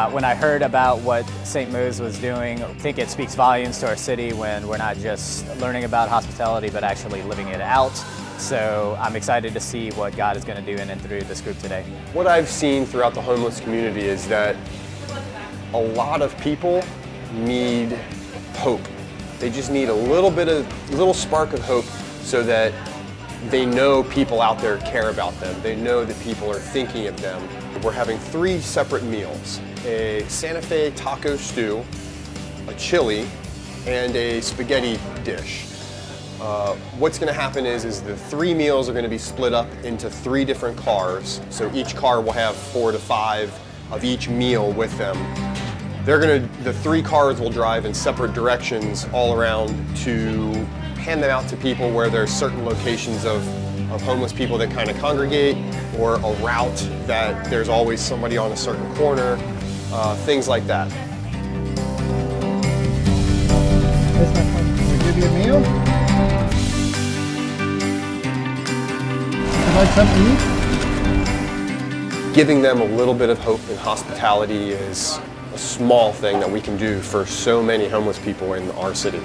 Uh, heard about what St. Mo's was doing, I think it speaks volumes to our city when we're not just learning about hospitality but actually living it out. So I'm excited to see what God is going to do in and through this group today. What I've seen throughout the homeless community is that a lot of people need hope. They just need a little bit of, a little spark of hope so that they know people out there care about them. They know that people are thinking of them. We're having three separate meals. A Santa Fe taco stew, a chili, and a spaghetti dish. Uh, what's going to happen is, is the three meals are going to be split up into three different cars. So each car will have four to five of each meal with them. They're going to, the three cars will drive in separate directions all around to hand them out to people where there's certain locations of, of homeless people that kind of congregate or a route that there's always somebody on a certain corner, uh, things like that. We give you a meal? Would like something to eat? Giving them a little bit of hope and hospitality is a small thing that we can do for so many homeless people in our city.